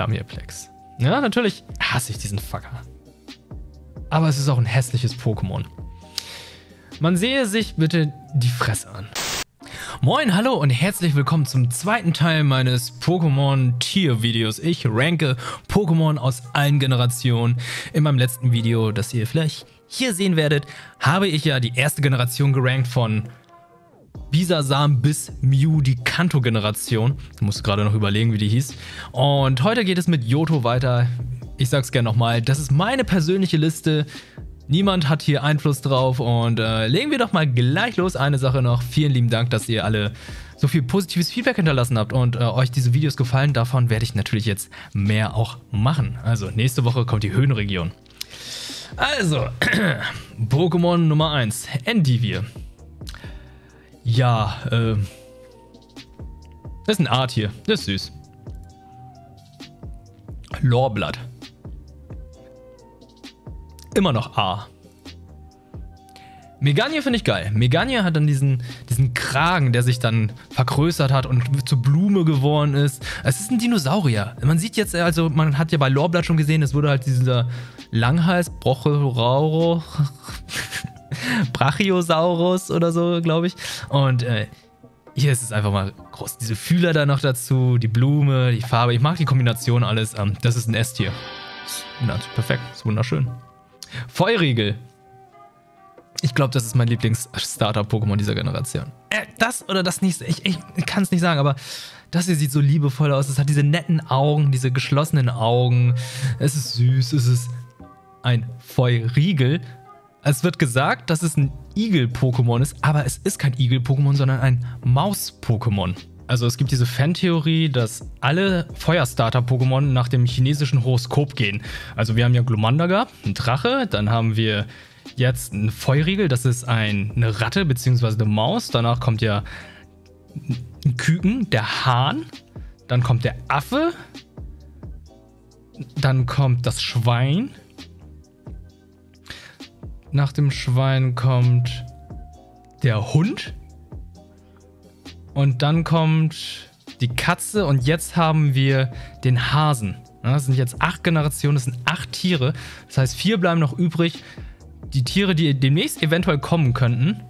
Damirplex. Ja, natürlich hasse ich diesen Fucker. Aber es ist auch ein hässliches Pokémon. Man sehe sich bitte die Fresse an. Moin, hallo und herzlich willkommen zum zweiten Teil meines Pokémon-Tier-Videos. Ich ranke Pokémon aus allen Generationen. In meinem letzten Video, das ihr vielleicht hier sehen werdet, habe ich ja die erste Generation gerankt von Bisasam bis Mew, die Kanto-Generation. Ich musste gerade noch überlegen, wie die hieß. Und heute geht es mit Yoto weiter. Ich sag's gerne nochmal, das ist meine persönliche Liste. Niemand hat hier Einfluss drauf und äh, legen wir doch mal gleich los. Eine Sache noch, vielen lieben Dank, dass ihr alle so viel positives Feedback hinterlassen habt und äh, euch diese Videos gefallen. Davon werde ich natürlich jetzt mehr auch machen. Also nächste Woche kommt die Höhenregion. Also, Pokémon Nummer 1, Endivir. Ja, äh. Das ist ein Art hier. Das ist süß. Lorblatt. Immer noch A. Meganie finde ich geil. Meganie hat dann diesen, diesen Kragen, der sich dann vergrößert hat und zur Blume geworden ist. Es ist ein Dinosaurier. Man sieht jetzt, also man hat ja bei Lorblatt schon gesehen, es wurde halt dieser Langhals, Brocherauro, Brachiosaurus oder so, glaube ich. Und äh, hier ist es einfach mal groß. Diese Fühler da noch dazu, die Blume, die Farbe. Ich mag die Kombination alles. Ähm, das ist ein S-Tier. Perfekt, ist wunderschön. Feuriegel. Ich glaube, das ist mein Lieblings-Starter-Pokémon dieser Generation. Äh, das oder das nicht, ich, ich kann es nicht sagen, aber das hier sieht so liebevoll aus. Es hat diese netten Augen, diese geschlossenen Augen. Es ist süß, es ist ein Feuriegel. Es wird gesagt, dass es ein Igel-Pokémon ist, aber es ist kein Igel-Pokémon, sondern ein Maus-Pokémon. Also es gibt diese Fan-Theorie, dass alle Feuerstarter-Pokémon nach dem chinesischen Horoskop gehen. Also wir haben ja Glumanda gehabt, ein Drache, dann haben wir jetzt einen Feuriegel, das ist ein, eine Ratte bzw. eine Maus. Danach kommt ja ein Küken, der Hahn. Dann kommt der Affe. Dann kommt das Schwein. Nach dem Schwein kommt der Hund. Und dann kommt die Katze und jetzt haben wir den Hasen. Das sind jetzt acht Generationen, das sind acht Tiere. Das heißt, vier bleiben noch übrig. Die Tiere, die demnächst eventuell kommen könnten,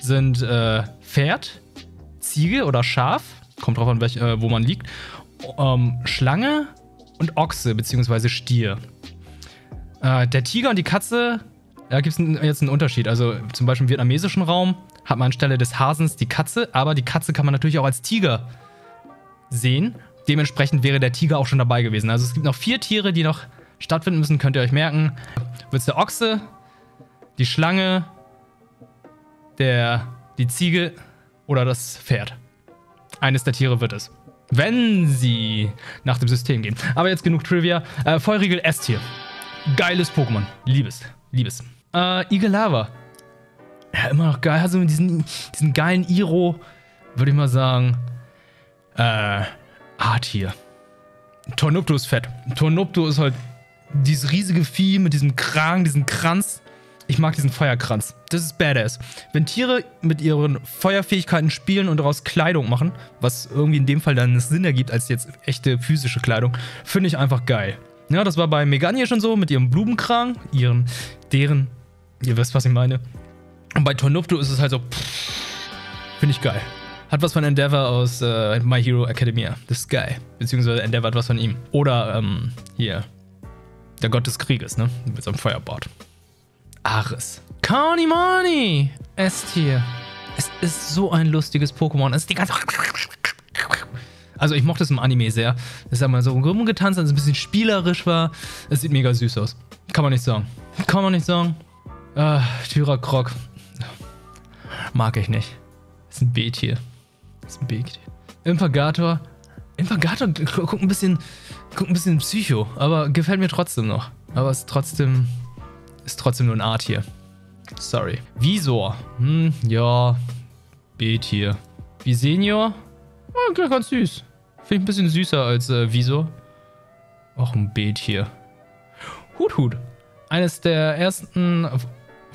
sind äh, Pferd, Ziege oder Schaf. Kommt drauf an, welch, äh, wo man liegt. Ähm, Schlange und Ochse bzw. Stier. Äh, der Tiger und die Katze da gibt es jetzt einen Unterschied. Also zum Beispiel im vietnamesischen Raum hat man anstelle des Hasens die Katze, aber die Katze kann man natürlich auch als Tiger sehen. Dementsprechend wäre der Tiger auch schon dabei gewesen. Also es gibt noch vier Tiere, die noch stattfinden müssen, könnt ihr euch merken. Wird es der Ochse, die Schlange, der, die Ziege oder das Pferd. Eines der Tiere wird es. Wenn sie nach dem System gehen. Aber jetzt genug Trivia. Äh, Feurigel S-Tier. Geiles Pokémon. Liebes. Liebes. Äh, Igelava. Ja, immer noch geil. Also diesen, diesen geilen Iro, würde ich mal sagen, äh, Art hier. Tornupto ist fett. Tornupto ist halt dieses riesige Vieh mit diesem Kragen, diesem Kranz. Ich mag diesen Feuerkranz. Das ist badass. Wenn Tiere mit ihren Feuerfähigkeiten spielen und daraus Kleidung machen, was irgendwie in dem Fall dann Sinn ergibt als jetzt echte physische Kleidung, finde ich einfach geil. Ja, das war bei Megania schon so mit ihrem Blumenkrang, ihren, deren Ihr wisst, was ich meine. Und bei Tornupto ist es halt so, finde ich geil. Hat was von Endeavor aus äh, My Hero Academia. Das ist geil. Beziehungsweise Endeavor hat was von ihm. Oder, ähm, hier. Der Gott des Krieges, ne? Mit seinem Feuerbord. Ares. Carnimani! S-Tier. Es ist so ein lustiges Pokémon. Es ist die ganze. Also, ich mochte es im Anime sehr. Es ist einmal so rumgetanzt, als es ein bisschen spielerisch war. Es sieht mega süß aus. Kann man nicht sagen. Kann man nicht sagen. Ah, Tyrakrok. Mag ich nicht. Ist ein B-Tier. Ist ein B-Tier. Impagator. Impagator guckt ein bisschen, guckt ein bisschen Psycho, aber gefällt mir trotzdem noch. Aber ist trotzdem, ist trotzdem nur ein A-Tier. Sorry. Visor. Hm, ja. B-Tier. Visenior. Ja, ganz süß. Finde ich ein bisschen süßer als äh, Visor. Auch ein B-Tier. Hut Hut. Eines der ersten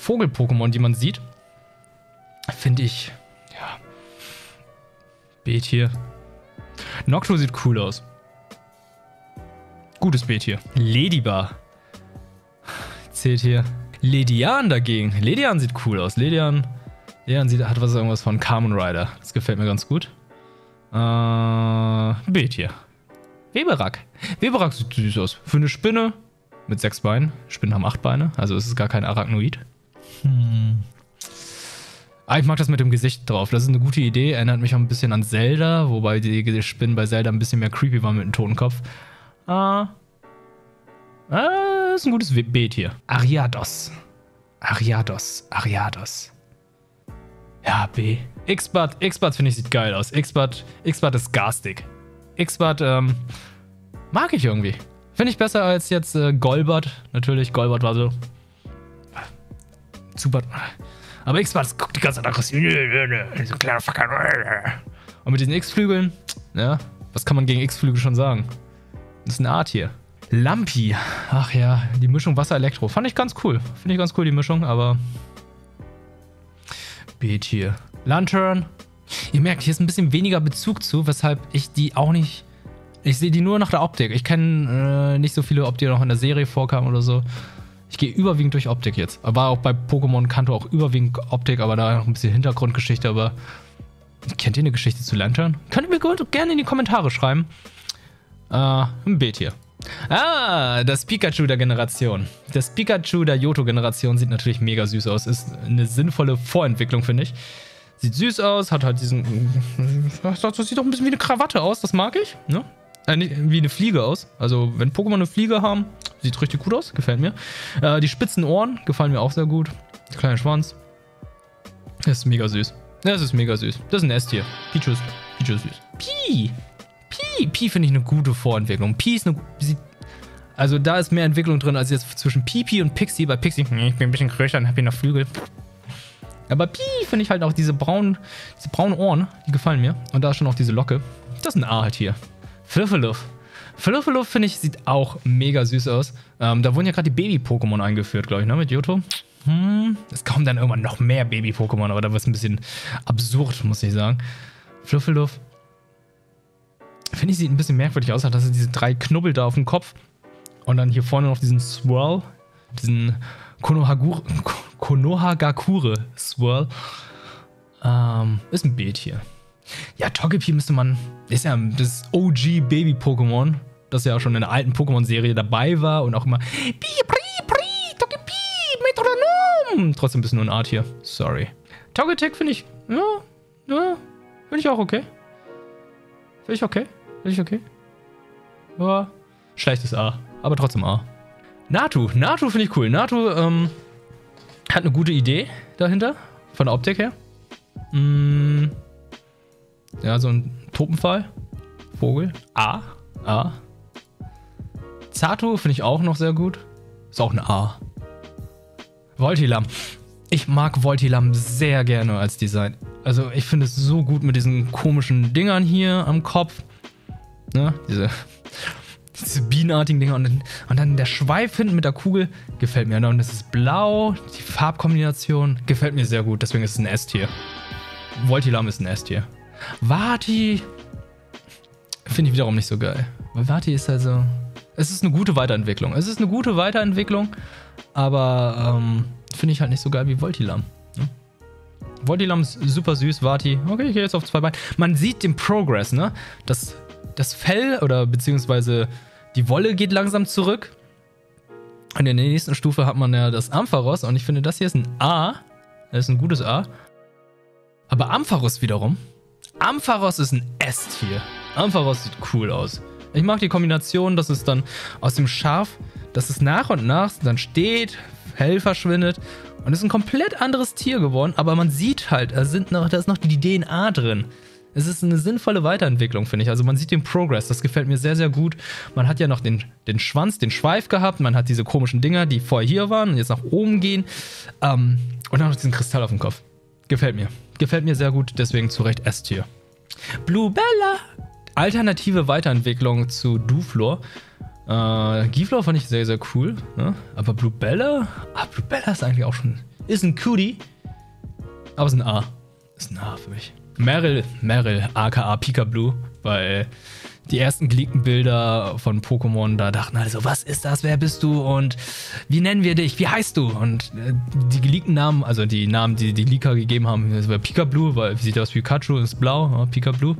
Vogel-Pokémon, die man sieht. Finde ich, ja, B-Tier. Nocto sieht cool aus. Gutes B-Tier. Ladybar. Zählt hier. Ledian dagegen. Ledian sieht cool aus. Ledian, Ledian sieht, hat was irgendwas von Carmen Rider. Das gefällt mir ganz gut. Äh, B-Tier. Weberack. Weberack sieht süß aus. Für eine Spinne mit sechs Beinen. Spinnen haben acht Beine, also ist es gar kein Arachnoid. Hm. Ah, ich mag das mit dem Gesicht drauf. Das ist eine gute Idee. Erinnert mich auch ein bisschen an Zelda, wobei die Spinnen bei Zelda ein bisschen mehr creepy waren mit dem Totenkopf. Ah. Ah, ist ein gutes Beet hier. Ariados. Ariados. Ariados. Ja, B. Xbot, Xbot finde ich sieht geil aus. Xbot ist garstig. Xbot, ähm, mag ich irgendwie. Finde ich besser als jetzt äh, Golbert. Natürlich, Golbert war so. Super. Aber Xbot guckt die ganze Zeit aggressiv. So kleiner Fucker. Und mit diesen X-Flügeln, ja, was kann man gegen X-Flügel schon sagen? Das ist eine Art hier. Lampi. Ach ja, die Mischung Wasser-Elektro. Fand ich ganz cool. Finde ich ganz cool, die Mischung, aber. B-Tier. Lantern. Ihr merkt, hier ist ein bisschen weniger Bezug zu, weshalb ich die auch nicht. Ich sehe die nur nach der Optik. Ich kenne äh, nicht so viele, ob die noch in der Serie vorkamen oder so. Ich gehe überwiegend durch Optik jetzt. War auch bei Pokémon Kanto auch überwiegend Optik, aber da noch ein bisschen Hintergrundgeschichte. Aber kennt ihr eine Geschichte zu Lantern? Könnt ihr mir gerne in die Kommentare schreiben. Äh, ein B-Tier. Ah, das Pikachu der Generation. Das Pikachu der Yoto-Generation sieht natürlich mega süß aus. Ist eine sinnvolle Vorentwicklung, finde ich. Sieht süß aus, hat halt diesen. Das sieht doch ein bisschen wie eine Krawatte aus, das mag ich. Ne? Äh, wie eine Fliege aus. Also, wenn Pokémon eine Fliege haben, sieht richtig gut aus, gefällt mir. Äh, die spitzen Ohren gefallen mir auch sehr gut. Der kleine Schwanz. Das ist mega süß. Das ist mega süß. Das ist ein S-Tier. Pichu ist, Pichu ist süß. Pi! Pi, Pi finde ich eine gute Vorentwicklung. Pi ist eine. Also da ist mehr Entwicklung drin als jetzt zwischen Pipi und Pixie. Bei Pixie, ich bin ein bisschen größer und habe hier noch Flügel. Aber Pi finde ich halt auch diese braunen, diese braunen Ohren, die gefallen mir. Und da ist schon auch diese Locke. Das ist ein A halt hier. Fluffeluff. Fluffeluff finde ich sieht auch mega süß aus. Ähm, da wurden ja gerade die Baby-Pokémon eingeführt, glaube ich, ne, mit Yoto. Hm, es kommen dann irgendwann noch mehr Baby-Pokémon, aber da wird es ein bisschen absurd, muss ich sagen. Fluffeluff Finde ich, sieht ein bisschen merkwürdig aus. Hat das diese drei Knubbel da auf dem Kopf. Und dann hier vorne noch diesen Swirl. Diesen Konohagakure-Swirl. Ähm, ist ein Bild hier. Ja, Togepi müsste man. Ist ja das OG-Baby-Pokémon, das ja schon in der alten Pokémon-Serie dabei war und auch immer. Togepi, Metronom! Trotzdem ein bisschen nur eine Art hier. Sorry. Togetic finde ich. Ja, ja. Finde ich auch okay. Finde ich okay. Finde ich okay. Ja, schlechtes A, aber trotzdem A. Natu, Natu finde ich cool. Natu ähm, hat eine gute Idee dahinter, von der Optik her. Mm, ja, so ein Topenfall. Vogel. A. A. Zato finde ich auch noch sehr gut. Ist auch ein A. Voltilam. Ich mag Voltilam sehr gerne als Design. Also ich finde es so gut mit diesen komischen Dingern hier am Kopf. Ne? Diese, diese bienenartigen Dinger und dann, und dann der Schweif hinten mit der Kugel gefällt mir. Und es ist blau, die Farbkombination gefällt mir sehr gut, deswegen ist es ein S-Tier. Voltilam ist ein S-Tier. Vati finde ich wiederum nicht so geil. Weil Vati ist also. Es ist eine gute Weiterentwicklung. Es ist eine gute Weiterentwicklung, aber ähm, finde ich halt nicht so geil wie Voltilam. Ne? Voltilam ist super süß, Vati. Okay, ich gehe jetzt auf zwei Beine. Man sieht den Progress, ne? Das das Fell oder beziehungsweise die Wolle geht langsam zurück. Und in der nächsten Stufe hat man ja das Ampharos und ich finde, das hier ist ein A. Das ist ein gutes A. Aber Ampharos wiederum. Ampharos ist ein S-Tier. Ampharos sieht cool aus. Ich mag die Kombination, dass es dann aus dem Schaf, dass es nach und nach dann steht, hell verschwindet und ist ein komplett anderes Tier geworden, aber man sieht halt, da, sind noch, da ist noch die DNA drin. Es ist eine sinnvolle Weiterentwicklung, finde ich. Also man sieht den Progress, das gefällt mir sehr, sehr gut. Man hat ja noch den, den Schwanz, den Schweif gehabt, man hat diese komischen Dinger, die vorher hier waren und jetzt nach oben gehen. Ähm, und dann noch diesen Kristall auf dem Kopf. Gefällt mir. Gefällt mir sehr gut, deswegen zu Recht S-Tier. Bluebella. Alternative Weiterentwicklung zu Duflor. Äh, Giflor fand ich sehr, sehr cool. Ne? Aber Bluebella? Ah, Bluebella ist eigentlich auch schon. Ist ein Cutie. Aber ist ein A. Ist ein A für mich. Meryl, Meryl, aka Pika Blue, weil die ersten geleakten Bilder von Pokémon, da dachten alle so, was ist das, wer bist du und wie nennen wir dich, wie heißt du? Und äh, die geleakten Namen, also die Namen, die die Leaker gegeben haben, das war Pikachu, weil wie sieht aus wie Pikachu, ist blau, ja, Pikachu.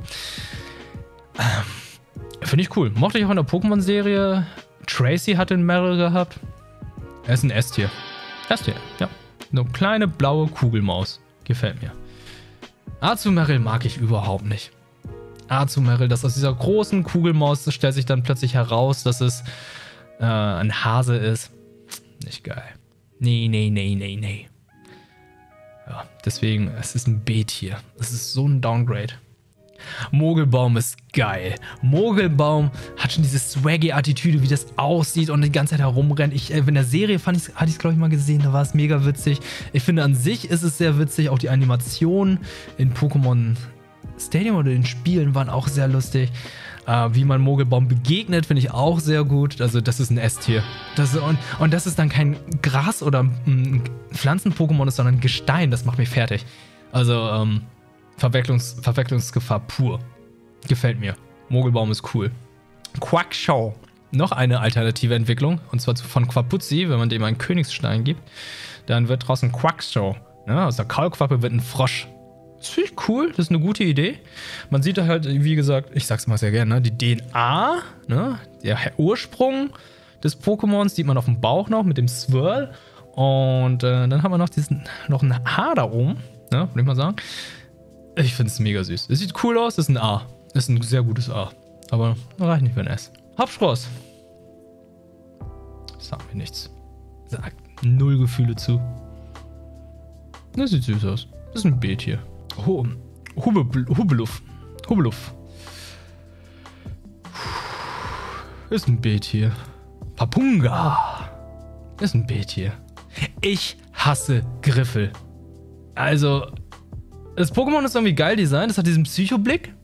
Ähm, Finde ich cool. Mochte ich auch in der Pokémon-Serie. Tracy hat den Meryl gehabt. Er ist ein S-Tier. S-Tier, ja. Eine kleine blaue Kugelmaus. Gefällt mir. Azumarill mag ich überhaupt nicht. Azumarill, das aus dieser großen Kugelmaus, stellt sich dann plötzlich heraus, dass es äh, ein Hase ist. Nicht geil. Nee, nee, nee, nee, nee. Ja, deswegen, es ist ein B-Tier. Es ist so ein Downgrade. Mogelbaum ist geil. Mogelbaum hat schon diese swaggy Attitüde, wie das aussieht und die ganze Zeit herumrennt. Ich, äh, in der Serie fand ich's, hatte ich es, glaube ich, mal gesehen, da war es mega witzig. Ich finde, an sich ist es sehr witzig. Auch die Animationen in Pokémon Stadium oder den Spielen waren auch sehr lustig. Uh, wie man Mogelbaum begegnet, finde ich auch sehr gut. Also, das ist ein S-Tier. Und, und das ist dann kein Gras- oder Pflanzen-Pokémon, sondern Gestein. Das macht mich fertig. Also, ähm, Verwechslungs Verwechslungsgefahr pur. Gefällt mir. Mogelbaum ist cool. Quackshow. Noch eine alternative Entwicklung. Und zwar von Quapuzzi, wenn man dem einen Königsstein gibt. Dann wird draußen Quackshow. Ja, aus der Kaulquappe wird ein Frosch. Das cool, das ist eine gute Idee. Man sieht da halt, wie gesagt, ich sag's mal sehr gerne, ne, die DNA, ne, der Ursprung des Pokémons sieht man auf dem Bauch noch mit dem Swirl. Und äh, dann haben wir noch diesen, noch ein Haar da oben, ne, würde ich mal sagen. Ich finde es mega süß. Es sieht cool aus, das ist ein A. Das ist ein sehr gutes A. Aber reicht nicht für ein S. Hauptspross. Sagt mir nichts. Sagt null Gefühle zu. Das sieht süß aus. Das ist ein B-Tier. Oh, Hubeluff. Hubeluff. Ist ein B-Tier. Papunga. Ist ein B-Tier. Ich hasse Griffel. Also, das Pokémon ist irgendwie geil designt. Es hat diesen Psychoblick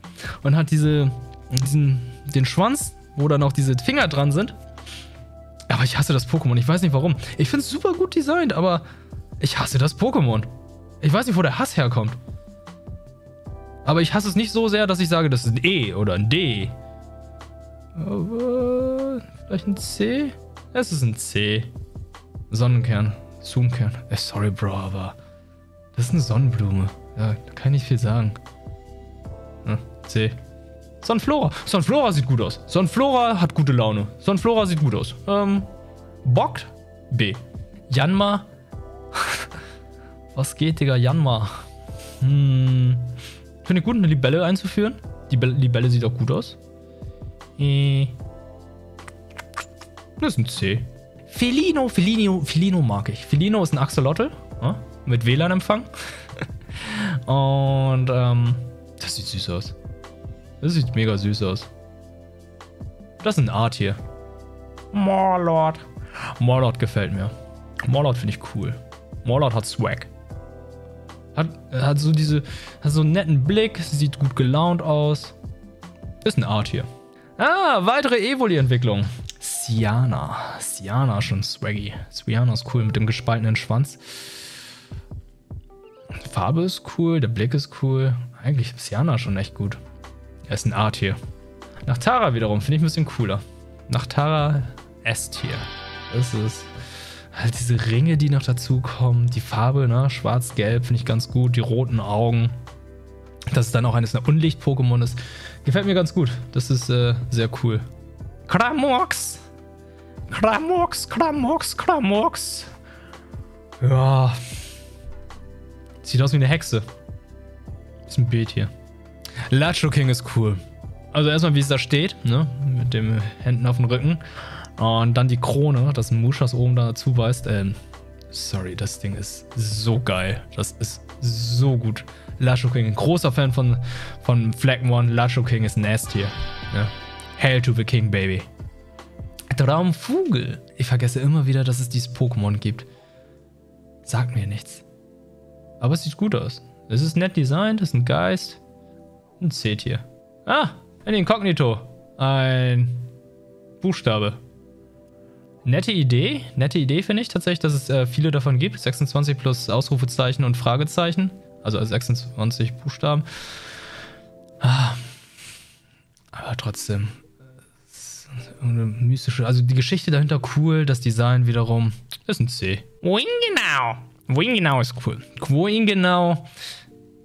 und hat diese, diesen, den Schwanz, wo dann auch diese Finger dran sind. Aber ich hasse das Pokémon. Ich weiß nicht warum. Ich finde es super gut designt, aber ich hasse das Pokémon. Ich weiß nicht, wo der Hass herkommt. Aber ich hasse es nicht so sehr, dass ich sage, das ist ein E oder ein D. Aber vielleicht ein C? Es ist ein C. Sonnenkern. Zoomkern. Äh, sorry, Bro, aber das ist eine Sonnenblume. Ja, da kann ich nicht viel sagen. Hm, C. Sonflora. Sonflora sieht gut aus. Sonflora hat gute Laune. Sonflora sieht gut aus. Ähm, bockt? B. Janma. Was geht, Digga? Janma. Hm. Finde ich gut, eine Libelle einzuführen. Die Libelle sieht auch gut aus. Äh. Das ist ein C. Felino, Felino, Felino mag ich. Felino ist ein Axolotl. Ja, mit WLAN-Empfang. Und ähm, das sieht süß aus. Das sieht mega süß aus. Das ist ein Art hier. Morlord. Morlord gefällt mir. Morlord finde ich cool. Morlord hat Swag. Hat, hat so diese, hat so einen netten Blick, sieht gut gelaunt aus. Ist ein Art hier. Ah, weitere Evoli-Entwicklung. Siana. Siana schon swaggy. Siana ist cool mit dem gespaltenen Schwanz. Farbe ist cool, der Blick ist cool. Eigentlich ist Siana schon echt gut. Er ist ein A-Tier. Nach Tara wiederum finde ich ein bisschen cooler. Nach Tara S-Tier. Das ist halt diese Ringe, die noch dazukommen. Die Farbe, ne? Schwarz-Gelb finde ich ganz gut. Die roten Augen. Dass es dann auch eines Unlicht-Pokémon ist. Gefällt mir ganz gut. Das ist äh, sehr cool. Kramox! Kramox, Kramox, Kramox. Ja, Sieht aus wie eine Hexe. Ist ein Bild hier. Lacho King ist cool. Also erstmal, wie es da steht, ne? Mit den Händen auf dem Rücken. Und dann die Krone, dass ein Muschas oben dazu weist. Ähm, sorry, das Ding ist so geil. Das ist so gut. Lacho King, ein großer Fan von, von Flagmon. Lacho King ist hier. Ne? Hail to the King, Baby. Traumvogel. Ich vergesse immer wieder, dass es dieses Pokémon gibt. Sagt mir nichts. Aber es sieht gut aus. Es ist nett designt, es ist ein Geist. Ein C-Tier. Ah, ein Inkognito. Ein Buchstabe. Nette Idee. Nette Idee finde ich tatsächlich, dass es äh, viele davon gibt. 26 plus Ausrufezeichen und Fragezeichen. Also 26 Buchstaben. Ah. Aber trotzdem. Eine mystische, also die Geschichte dahinter cool, das Design wiederum ist ein C. Wingenau. Wingenau ist cool. Wingenau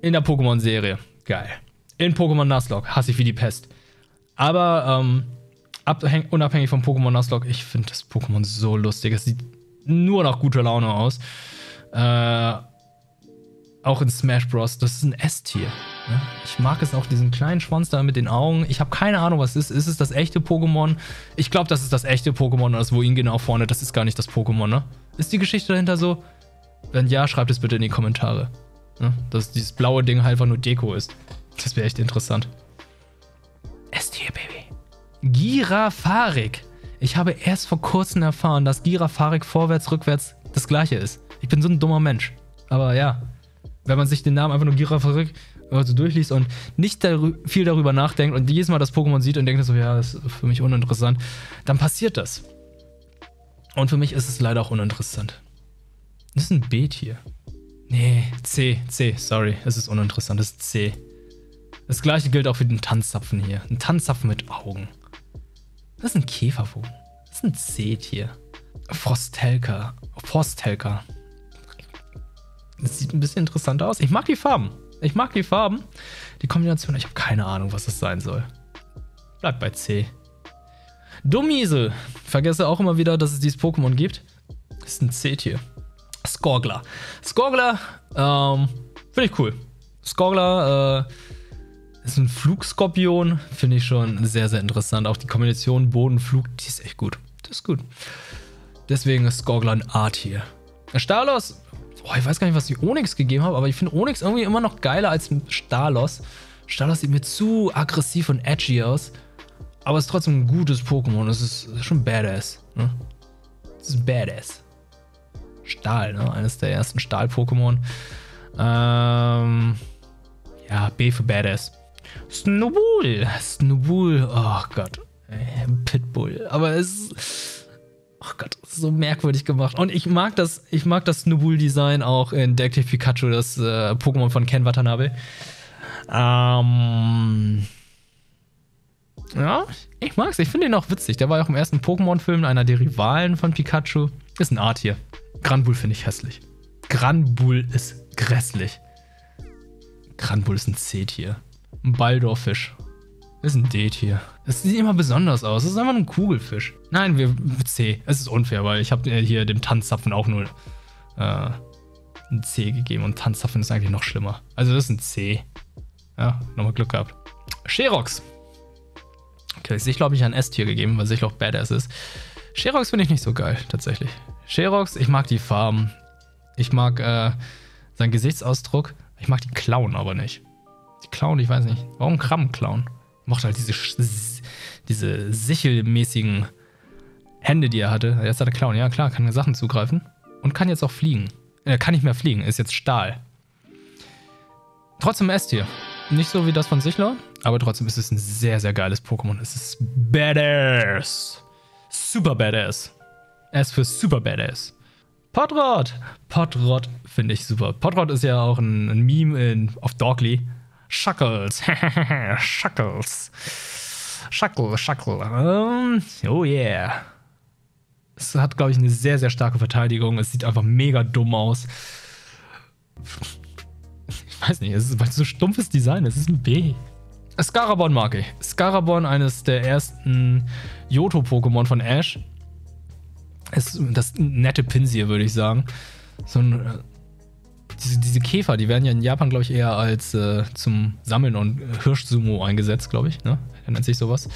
in der Pokémon-Serie. Geil. In Pokémon Nuzlocke hasse ich wie die Pest. Aber ähm, unabhängig vom Pokémon Nuzlocke, ich finde das Pokémon so lustig. Es sieht nur nach guter Laune aus. Äh, auch in Smash Bros. Das ist ein S-Tier. Ne? Ich mag es auch, diesen kleinen Schwanz da mit den Augen. Ich habe keine Ahnung, was es ist. Ist es das echte Pokémon? Ich glaube, das ist das echte Pokémon und das ihn genau vorne, das ist gar nicht das Pokémon, ne? Ist die Geschichte dahinter so? Wenn ja, schreibt es bitte in die Kommentare. Ne? Dass dieses blaue Ding einfach nur Deko ist. Das wäre echt interessant. S-Tier, Baby. Girafarik. Ich habe erst vor kurzem erfahren, dass Girafarik vorwärts, rückwärts das gleiche ist. Ich bin so ein dummer Mensch. Aber ja, wenn man sich den Namen einfach nur Girafarik so durchliest und nicht darü viel darüber nachdenkt und jedes Mal das Pokémon sieht und denkt so, ja, das ist für mich uninteressant, dann passiert das. Und für mich ist es leider auch uninteressant. Das ist ein B-Tier. Nee, C, C, sorry, es ist uninteressant, das ist C. Das gleiche gilt auch für den Tanzzapfen hier. Ein Tanzzapfen mit Augen. Das ist ein Käfervogel. Das ist ein C-Tier. Frostelka. Frostelka. Das sieht ein bisschen interessanter aus. Ich mag die Farben. Ich mag die Farben. Die Kombination, ich habe keine Ahnung, was das sein soll. Bleibt bei C. Dummiesel. Vergesse auch immer wieder, dass es dieses Pokémon gibt. Das ist ein C-Tier. Skorgler. Skorgler, ähm, finde ich cool. Skorgler, äh, ist ein Flugskorpion. Finde ich schon sehr, sehr interessant. Auch die Kombination Boden-Flug, die ist echt gut. Das ist gut. Deswegen ist Skorgler ein A-Tier. Stalos Boah, ich weiß gar nicht, was ich Onyx gegeben habe, aber ich finde Onyx irgendwie immer noch geiler als Stalos. Stalos sieht mir zu aggressiv und edgy aus. Aber es ist trotzdem ein gutes Pokémon. Es ist, ist, schon badass. Ne? Es ist badass. Stahl, ne? Eines der ersten Stahl-Pokémon. Ähm, ja, B für Badass. Snowball. Snowball. Oh Gott. Pitbull. Aber es ist oh Gott, so merkwürdig gemacht. Und ich mag das, ich mag das Snubul-Design auch in Detective Pikachu, das äh, Pokémon von Ken Watanabe. Ähm. Ja, ich mag's. Ich finde ihn auch witzig. Der war ja auch im ersten Pokémon-Film einer der Rivalen von Pikachu. Ist ein A-Tier. Granbull finde ich hässlich. Granbull ist grässlich. Granbull ist ein C-Tier. Ein Baldorfisch. Ist ein D-Tier. Es sieht immer besonders aus. Es ist einfach ein Kugelfisch. Nein, wir C. Es ist unfair, weil ich habe hier dem Tanzzapfen auch nur äh, ein C gegeben und Tanzzapfen ist eigentlich noch schlimmer. Also das ist ein C. Ja, nochmal Glück gehabt. Sherox. Okay, ich glaube, ich ein S-Tier gegeben, weil Sichloch Badass ist. Sherox finde ich nicht so geil, tatsächlich. Sherox, ich mag die Farben. Ich mag äh, seinen Gesichtsausdruck. Ich mag die Klauen aber nicht. Die Klauen, ich weiß nicht. Warum Krabbenklauen? mochte halt diese, diese sichelmäßigen Hände, die er hatte. Jetzt hat er Clown. Ja, klar, kann Sachen zugreifen. Und kann jetzt auch fliegen. Er kann nicht mehr fliegen, ist jetzt Stahl. Trotzdem S-Tier. Nicht so wie das von Sichler, aber trotzdem ist es ein sehr, sehr geiles Pokémon. Es ist badass. Super badass. S für super badass. Potrot. Potrot finde ich super. Potrot ist ja auch ein, ein Meme in, auf Dogly. Shuckles. Shuckles. Shuckle, Shuckle. Um, oh yeah. Es hat, glaube ich, eine sehr, sehr starke Verteidigung. Es sieht einfach mega dumm aus. Ich weiß nicht, es ist, weil so stumpfes Design. Es ist ein B. Scarabon mag ich. Scarabon, eines der ersten Yoto-Pokémon von Ash. Ist das nette Pinsir, würde ich sagen. So ein diese, diese, Käfer, die werden ja in Japan, glaube ich, eher als äh, zum Sammeln und Hirschsumo eingesetzt, glaube ich. Ne? Der nennt sich sowas.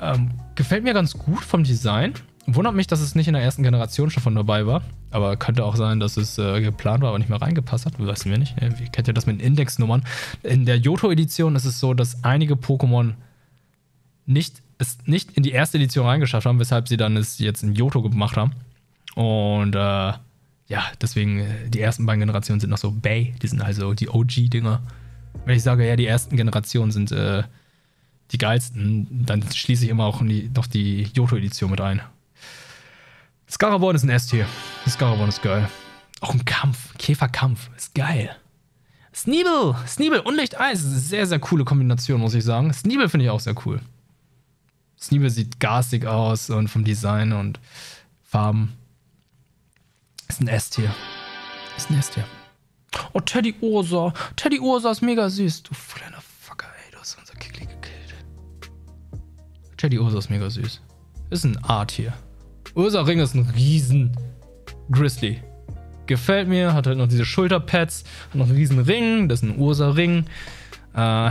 Ähm, gefällt mir ganz gut vom Design. Wundert mich, dass es nicht in der ersten Generation schon von dabei war. Aber könnte auch sein, dass es äh, geplant war, aber nicht mehr reingepasst hat. Wissen wir nicht. Wie kennt ihr das mit Indexnummern? In der Johto-Edition ist es so, dass einige Pokémon nicht, es nicht in die erste Edition reingeschafft haben, weshalb sie dann es jetzt in Johto gemacht haben. Und äh, ja, deswegen, äh, die ersten beiden Generationen sind noch so Bay, die sind also die OG-Dinger. Wenn ich sage, ja, die ersten Generationen sind äh, die geilsten, dann schließe ich immer auch die, noch die Yoto-Edition mit ein. Scaraborn ist ein S-Tier. Scaraborn ist geil. Auch ein Kampf, Käferkampf, ist geil. Sneebel! Sneebel, Unlicht, Eis. Sehr, sehr coole Kombination, muss ich sagen. Sneebel finde ich auch sehr cool. Sneebel sieht garstig aus und vom Design und Farben. Ist ein S-Tier. Ist ein S-Tier. Oh, Teddy Ursa. Teddy Ursa ist mega süß. Du kleiner Fucker, ey. Du hast unser Kickli gekillt. Teddy Ursa ist mega süß. Ist ein A-Tier. Ursa Ring ist ein riesen Grizzly. Gefällt mir. Hat halt noch diese Schulterpads. Hat noch einen riesen Ring. Das ist ein Ursa Ring. Äh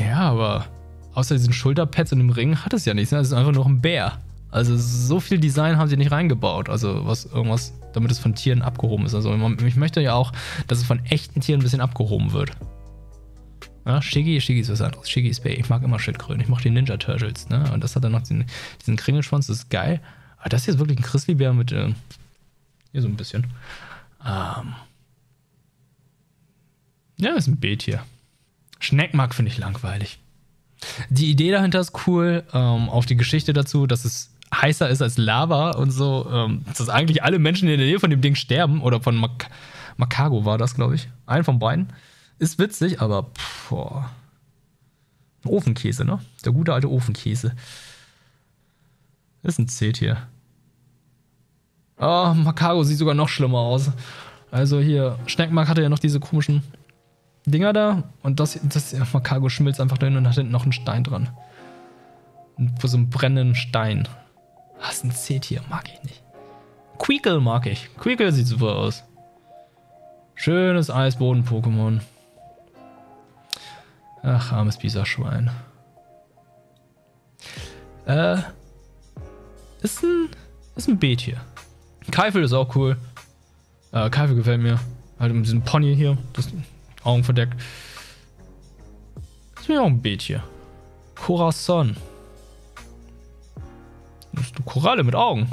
ja, aber außer diesen Schulterpads und dem Ring hat es ja nichts. Das ist einfach nur ein Bär. Also so viel Design haben sie nicht reingebaut. Also was irgendwas, damit es von Tieren abgehoben ist. Also ich möchte ja auch, dass es von echten Tieren ein bisschen abgehoben wird. Ja, Shiggy, Shiggy ist was anderes. Shiggy ist Bay. Ich mag immer Schildkröten. Ich mag die Ninja Turtles. Ne? Und das hat dann noch den, diesen Kringelschwanz. Das ist geil. Aber das hier ist wirklich ein Grizzlybär mit äh, hier so ein bisschen. Ähm ja, ist ein Beet hier. Schneckmark finde ich langweilig. Die Idee dahinter ist cool. Ähm, auf die Geschichte dazu, dass es heißer ist als Lava und so. Ähm, dass eigentlich alle Menschen in der Nähe von dem Ding sterben. Oder von Mac Makago war das, glaube ich. Ein von beiden. Ist witzig, aber boah. Ofenkäse, ne? Der gute alte Ofenkäse. ist ein C-Tier. Oh, Makago sieht sogar noch schlimmer aus. Also hier, Schneckmark hatte ja noch diese komischen Dinger da und das, das Makago schmilzt einfach dahin und hat hinten noch einen Stein dran. So einen brennenden Stein. Was ein C-Tier, mag ich nicht. Queakle mag ich. Queakle sieht super aus. Schönes Eisboden-Pokémon. Ach, armes Bisa-Schwein. Äh, ist ein, ist ein B-Tier. Keifel ist auch cool. Äh, Keifel gefällt mir. Halt mit diesem Pony hier. Das Augen verdeckt. Ist mir auch ein Beet hier. Corazon. Das ist eine Koralle mit Augen.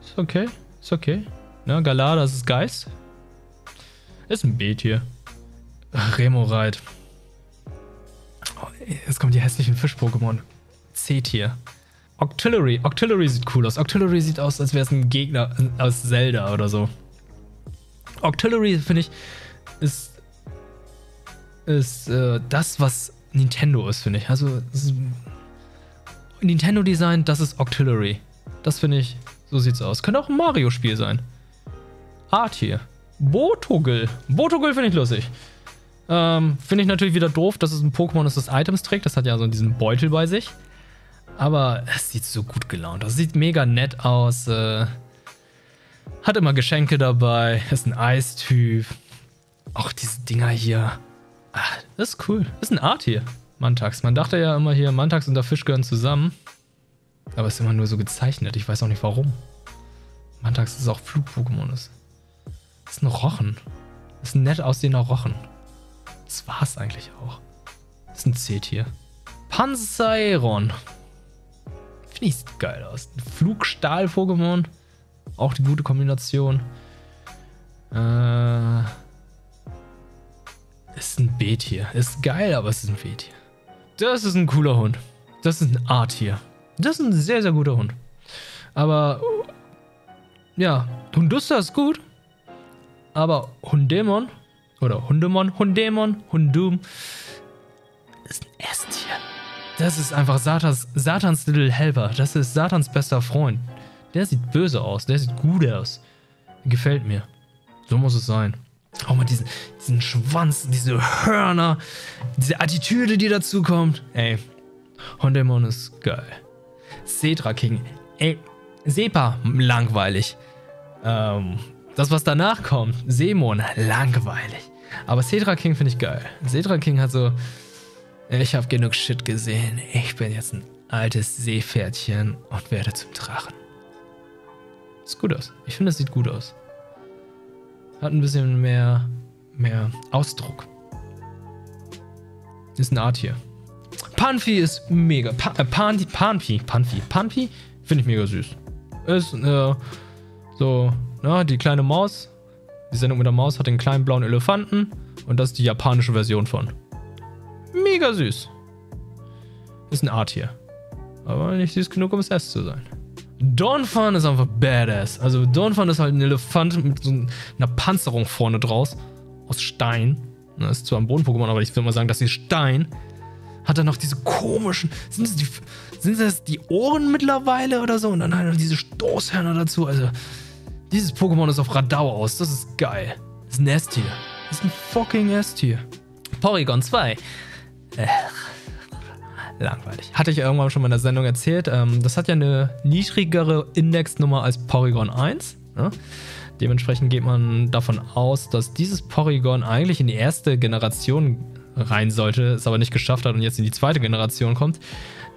Ist okay. Ist okay. Ja, Galada, das ist Geist. Ist ein Beet hier. Remorite. Oh, jetzt kommen die hässlichen Fisch-Pokémon. C-Tier. Octillery. Octillery sieht cool aus. Octillery sieht aus, als wäre es ein Gegner aus Zelda oder so. Octillery, finde ich, ist, ist äh, das, was Nintendo ist, finde ich. Also, Nintendo-Design, das ist Octillery. Das finde ich, so sieht's aus. Könnte auch ein Mario-Spiel sein. Art hier. Botogel. Botogel finde ich lustig. Ähm, finde ich natürlich wieder doof, dass es ein Pokémon ist, das Items trägt. Das hat ja so diesen Beutel bei sich. Aber es sieht so gut gelaunt aus. Sieht mega nett aus. Äh, hat immer Geschenke dabei. Ist ein Eistyp. Auch diese Dinger hier. Ach, das ist cool. Das ist ein Art hier. Mantax. Man dachte ja immer hier, Mantax und der Fisch gehören zusammen. Aber es ist immer nur so gezeichnet. Ich weiß auch nicht warum. Mantax ist auch Flug-Pokémon. Das ist ein Rochen. Das ist ein nett aussehender Rochen. Das war's eigentlich auch. Das ist ein C-Tier. Panzeiron. Finde ich geil aus. Flugstahl-Pokémon. Auch die gute Kombination. Äh, ist ein B-Tier. Ist geil, aber es ist ein B-Tier. Das ist ein cooler Hund. Das ist ein A-Tier. Das ist ein sehr, sehr guter Hund. Aber, ja, Hundusta ist gut. Aber Hundemon, oder Hundemon, Hundemon, Hundum, ist ein S-Tier. Das ist einfach Satans, Satans Little Helper. Das ist Satans bester Freund. Der sieht böse aus. Der sieht gut aus. Gefällt mir. So muss es sein. Auch mal diesen, diesen Schwanz, diese Hörner, diese Attitüde, die dazu kommt. Ey, Hondemon ist geil. Cetra King. Ey, Sepa, langweilig. Ähm, das, was danach kommt, Seemon, langweilig. Aber Cetra King finde ich geil. Cetra King hat so ich habe genug Shit gesehen. Ich bin jetzt ein altes Seepferdchen und werde zum Drachen. Sieht gut aus. Ich finde, es sieht gut aus. Hat ein bisschen mehr, mehr Ausdruck. Ist eine Art hier. Panfi ist mega. Pa äh, Pan Panfi. Panfi. Panfi finde ich mega süß. Ist äh, so, na, die kleine Maus. Die Sendung mit der Maus hat den kleinen blauen Elefanten. Und das ist die japanische Version von. Mega süß. Ist ein Art hier. Aber nicht süß genug, um es S zu sein. Donphan ist einfach badass. Also Donphan ist halt ein Elefant mit so einer Panzerung vorne draus. Aus Stein. Das ist zwar ein Boden-Pokémon, aber ich würde mal sagen, das ist Stein. Hat er noch diese komischen. Sind das, die, sind das die Ohren mittlerweile oder so? Und dann halt noch diese Stoßhörner dazu. Also, dieses Pokémon ist auf Radau aus. Das ist geil. Das ist ein S-Tier. Das ist ein fucking S-Tier. Porygon 2. Äh, langweilig. Hatte ich irgendwann schon mal in der Sendung erzählt. Ähm, das hat ja eine niedrigere Indexnummer als Porygon 1. Ne? Dementsprechend geht man davon aus, dass dieses Porygon eigentlich in die erste Generation rein sollte, es aber nicht geschafft hat und jetzt in die zweite Generation kommt.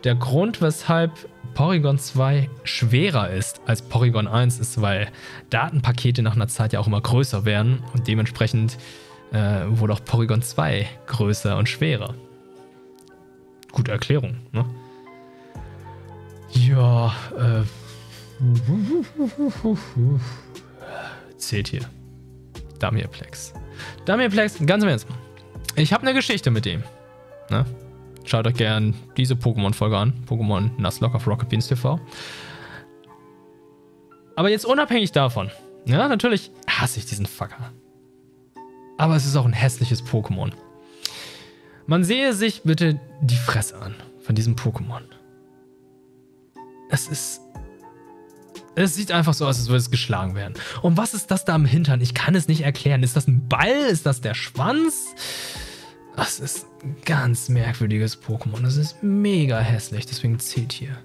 Der Grund, weshalb Porygon 2 schwerer ist als Porygon 1, ist, weil Datenpakete nach einer Zeit ja auch immer größer werden und dementsprechend äh, wurde auch Porygon 2 größer und schwerer. Gute Erklärung, ne? Ja, äh. Zählt hier. Damirplex. Damirplex, ganz im Ernst. Ich habe eine Geschichte mit dem. Ne? Schaut euch gern diese Pokémon-Folge an. Pokémon Nuzlocke auf Rocket Beans TV. Aber jetzt unabhängig davon. Ja, natürlich hasse ich diesen Fucker. Aber es ist auch ein hässliches Pokémon. Man sehe sich bitte die Fresse an von diesem Pokémon. Es ist. Es sieht einfach so aus, als würde es geschlagen werden. Und was ist das da am Hintern? Ich kann es nicht erklären. Ist das ein Ball? Ist das der Schwanz? Das ist ein ganz merkwürdiges Pokémon. Das ist mega hässlich, deswegen zählt hier.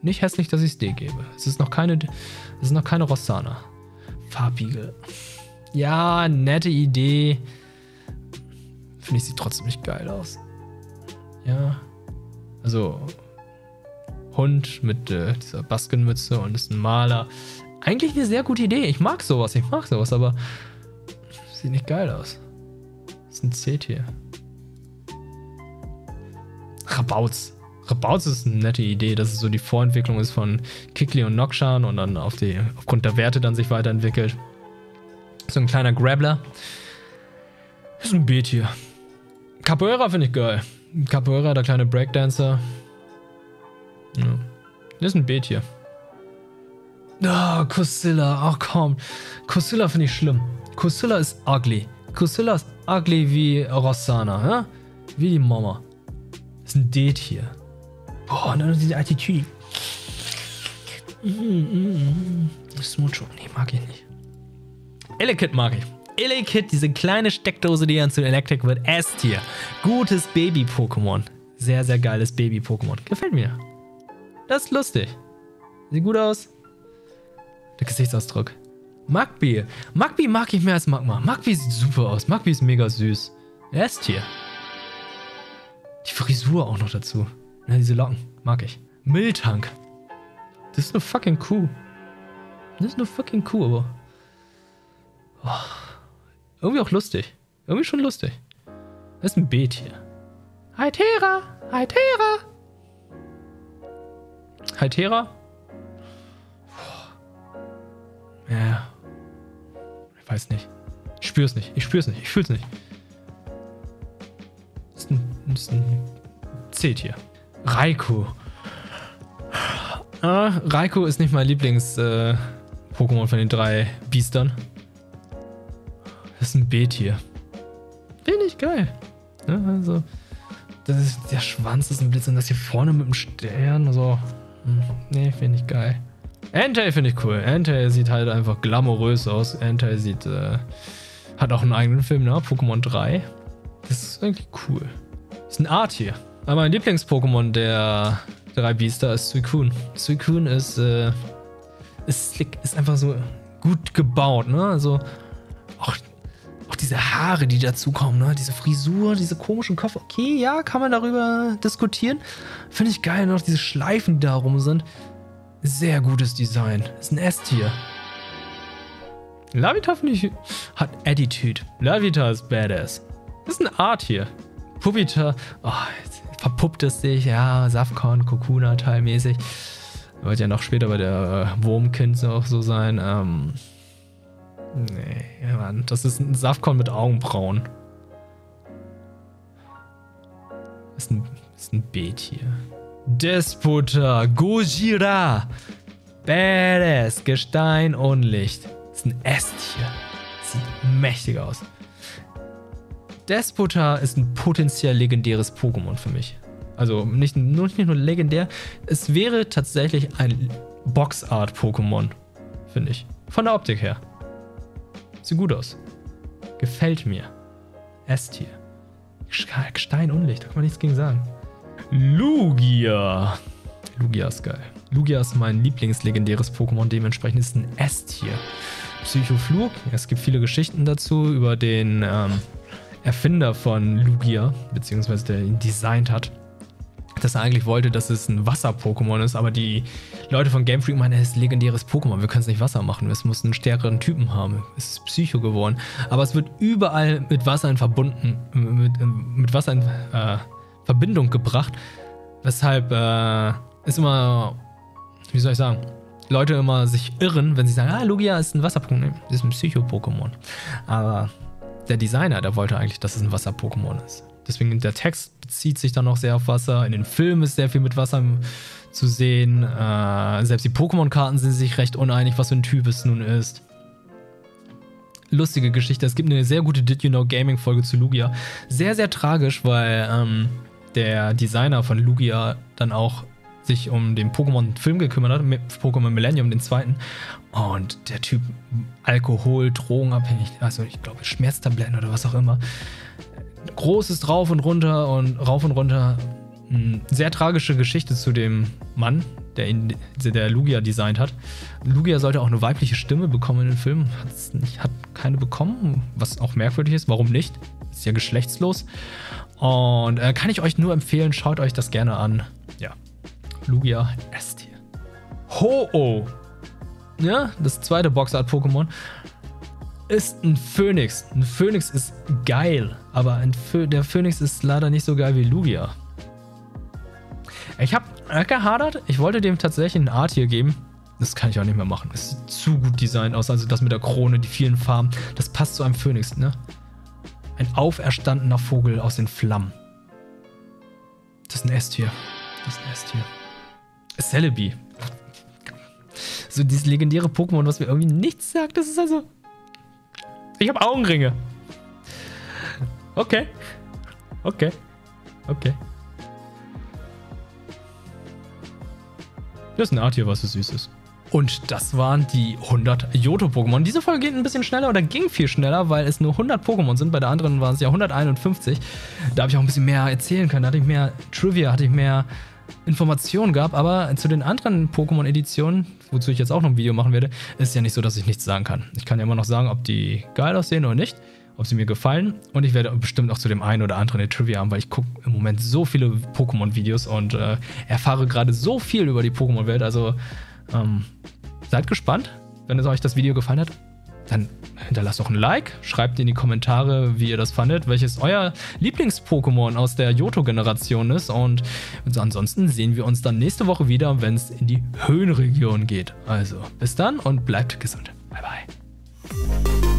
Nicht hässlich, dass ich es D gebe. Es ist noch keine. Es ist noch keine Rossana. Farbigel. Ja, nette Idee. Finde ich, sieht trotzdem nicht geil aus. Ja. Also, Hund mit äh, dieser Baskenmütze und ist ein Maler. Eigentlich eine sehr gute Idee. Ich mag sowas, ich mag sowas, aber sieht nicht geil aus. Das ist ein C-Tier. Rabauz. Rabauz ist eine nette Idee, dass es so die Vorentwicklung ist von Kikli und Nokshan und dann auf die, aufgrund der Werte dann sich weiterentwickelt. So ein kleiner Grabbler. Ist ein B-Tier. Capoeira finde ich geil. Capoeira, der kleine Breakdancer. Ja. Das ist ein B-Tier. Ah, oh, Kusilla. Ach komm. Kusilla finde ich schlimm. Kusilla ist ugly. Kusilla ist ugly wie Rossana, ja? Wie die Mama. Das ist ein D-Tier. Boah, und dann diese Attitüde. Mm, mm, mm. Das ist Mucho. Nee, mag ich nicht. Elekid mag ich. Elekid, diese kleine Steckdose, die dann zu Electric wird. S-Tier. Gutes Baby-Pokémon. Sehr, sehr geiles Baby-Pokémon. Gefällt mir. Das ist lustig. Sieht gut aus. Der Gesichtsausdruck. Magby. Magby mag ich mehr als Magma. Magby sieht super aus. Magby ist mega süß. S-Tier. Die Frisur auch noch dazu. Ja, diese Locken. Mag ich. Miltank. Das ist eine fucking Kuh. Das ist eine fucking Kuh, aber. Oh. Irgendwie auch lustig. Irgendwie schon lustig. Das ist ein B-Tier. Hytera! Hytera! Hytera? Ja. Ich weiß nicht. Ich spür's nicht. Ich spür's nicht. Ich fühl's nicht. Das ist ein, das ist ein C-Tier. Raikou. Ah, Raikou ist nicht mein Lieblings-Pokémon äh, von den drei Biestern. Ist ein B-Tier. Finde ich geil. Ja, also, ist, der Schwanz ist ein Blitz und das hier vorne mit dem Stern. Also, hm, nee, finde ich geil. Entei finde ich cool. Entei sieht halt einfach glamourös aus. Entei sieht, äh, hat auch einen eigenen Film, ne? Pokémon 3. Das ist irgendwie cool. Das ist ein A-Tier. Aber mein Lieblings-Pokémon der drei Biester ist Suicune. Suicune ist, äh, ist slick, ist einfach so gut gebaut, ne? Also, diese Haare, die dazukommen, ne? Diese Frisur, diese komischen Kopf. Okay, ja, kann man darüber diskutieren. Finde ich geil, noch diese Schleifen, die da rum sind. Sehr gutes Design. Ist ein S-Tier. Lavita finde ich, hat Attitude. Lavita ist badass. Das ist ein A-Tier. Pupita, oh, verpuppt es sich, ja, Safkorn, Kokuna teilmäßig. Wird ja noch später bei der äh, Wurmkind auch so sein. Ähm, nee, Mann, das ist ein Safkorn mit Augenbrauen. Das ist ein, das ist ein Beet hier. Despota, Gojira. Badass. Gestein und Licht. Das ist ein Ästtier. Sieht mächtig aus. Despota ist ein potenziell legendäres Pokémon für mich. Also nicht nur, nicht nur legendär, es wäre tatsächlich ein Boxart-Pokémon, finde ich. Von der Optik her. Sieht gut aus. Gefällt mir. S-Tier. Stein Unlicht, da kann man nichts gegen sagen. Lugia. Lugia ist geil. Lugia ist mein Lieblingslegendäres Pokémon, dementsprechend ist ein S-Tier. Psychoflug, es gibt viele Geschichten dazu über den ähm, Erfinder von Lugia, beziehungsweise der ihn designt hat dass er eigentlich wollte, dass es ein Wasser-Pokémon ist, aber die Leute von Game Freak meinen, es ist ein legendäres Pokémon, wir können es nicht Wasser machen, es muss einen stärkeren Typen haben. Es ist Psycho geworden. Aber es wird überall mit Wasser in verbunden, mit, mit Wasser in äh, Verbindung gebracht, weshalb äh, ist immer, wie soll ich sagen, Leute immer sich irren, wenn sie sagen, ah, Lugia ist ein Wasser-Pokémon, ist ein Psycho-Pokémon. Aber der Designer, der wollte eigentlich, dass es ein Wasser-Pokémon ist. Deswegen der Text bezieht sich dann noch sehr auf Wasser. In den Filmen ist sehr viel mit Wasser zu sehen. Äh, selbst die Pokémon-Karten sind sich recht uneinig, was für ein Typ es nun ist. Lustige Geschichte. Es gibt eine sehr gute Did You Know Gaming-Folge zu Lugia. Sehr, sehr tragisch, weil ähm, der Designer von Lugia dann auch sich um den Pokémon-Film gekümmert hat, Pokémon Millennium, den zweiten. Und der Typ Alkohol, Drogenabhängig, also ich glaube Schmerztabletten oder was auch immer großes Rauf und Runter und Rauf und Runter. Hm, sehr tragische Geschichte zu dem Mann, der, ihn, der Lugia designt hat. Lugia sollte auch eine weibliche Stimme bekommen in den Film. Nicht, hat keine bekommen, was auch merkwürdig ist. Warum nicht? Ist ja geschlechtslos. Und äh, kann ich euch nur empfehlen, schaut euch das gerne an. Ja. Lugia S-Tier. Ho-Oh. Ja, das zweite Boxart-Pokémon ist ein Phönix. Ein Phönix ist geil, aber der Phönix ist leider nicht so geil wie Lugia. Ich habe gehadert. Ich wollte dem tatsächlich ein Art hier geben. Das kann ich auch nicht mehr machen. Es sieht zu gut designt aus. Also das mit der Krone, die vielen Farben. Das passt zu einem Phönix, ne? Ein auferstandener Vogel aus den Flammen. Das ist ein S-Tier. Das ist ein S-Tier. Celebi. So dieses legendäre Pokémon, was mir irgendwie nichts sagt. Das ist also ich habe Augenringe. Okay. Okay. Okay. Das ist ein Art hier, was so süß ist. Und das waren die 100 Johto-Pokémon. Diese Folge geht ein bisschen schneller oder ging viel schneller, weil es nur 100 Pokémon sind. Bei der anderen waren es ja 151. Da habe ich auch ein bisschen mehr erzählen können. Da hatte ich mehr Trivia, hatte ich mehr Informationen gehabt. Aber zu den anderen Pokémon-Editionen, wozu ich jetzt auch noch ein Video machen werde, ist ja nicht so, dass ich nichts sagen kann. Ich kann ja immer noch sagen, ob die geil aussehen oder nicht, ob sie mir gefallen. Und ich werde bestimmt auch zu dem einen oder anderen eine Trivia haben, weil ich gucke im Moment so viele Pokémon-Videos und äh, erfahre gerade so viel über die Pokémon-Welt. Also ähm, seid gespannt, wenn es euch das Video gefallen hat dann hinterlasst doch ein Like, schreibt in die Kommentare, wie ihr das fandet, welches euer Lieblings-Pokémon aus der Johto-Generation ist. Und ansonsten sehen wir uns dann nächste Woche wieder, wenn es in die Höhenregion geht. Also bis dann und bleibt gesund. Bye bye.